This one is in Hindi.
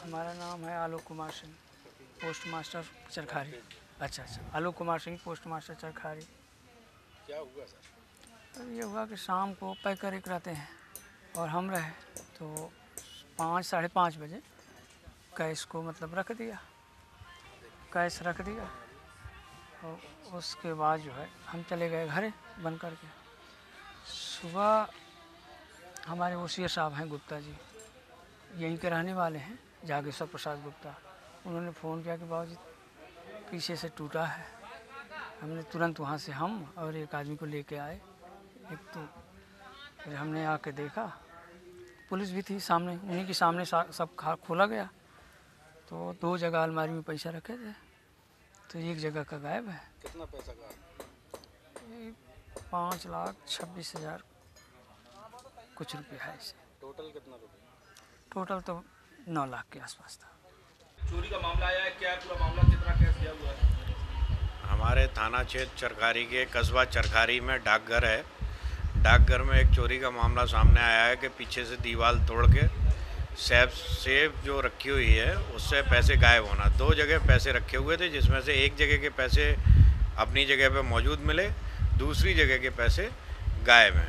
हमारा नाम है आलोक कुमार सिंह पोस्ट मास्टर चरखारी। अच्छा अच्छा आलोक कुमार सिंह पोस्ट मास्टर चरखारी। क्या हुआ सर? तो ये हुआ कि शाम को पैकर एक रहते हैं और हम रहे तो पाँच साढ़े पाँच बजे कैश को मतलब रख दिया। कैश रख दिया और उसके बाद जो है हम चले गए घरे बंद करके। सुबह हमारे ओसियर साहब हैं गुप्ता जी। यहीं के रहने वाले हैं जागेश्वर प्रसाद गुप्ता। उन्होंने फ़ोन किया कि बाबू जी पीछे से टूटा है। हमने तुरंत वहाँ से हम और एक आदमी को लेके आए। एक तो फिर हमने आके देखा। पुलिस भी थी सामने उन्हीं के सामने सा- सब खा खोला गया। तो दो जगह अलमारी में पैसा रखे थे। तो एक जगह का गायब है। कितना पैसा ये पाँच लाख छब्बीस हज़ार कुछ रुपये है इसे टोटल कितना रुपया? टोटल तो नौ लाख के आसपास था। चोरी का मामला आया है क्या पूरा मामला कितना कैश दिया हुआ है? हमारे थाना क्षेत्र चरखारी के कस्बा चरखारी में डाकघर है। डाकघर में एक चोरी का मामला सामने आया है कि पीछे से दीवार तोड़ के सेफ़ सेफ़ जो रखी हुई है उससे पैसे गायब होना। दो जगह पैसे रखे हुए थे जिसमें से एक जगह के पैसे अपनी जगह पे मौजूद मिले दूसरी जगह के पैसे गायब हैं।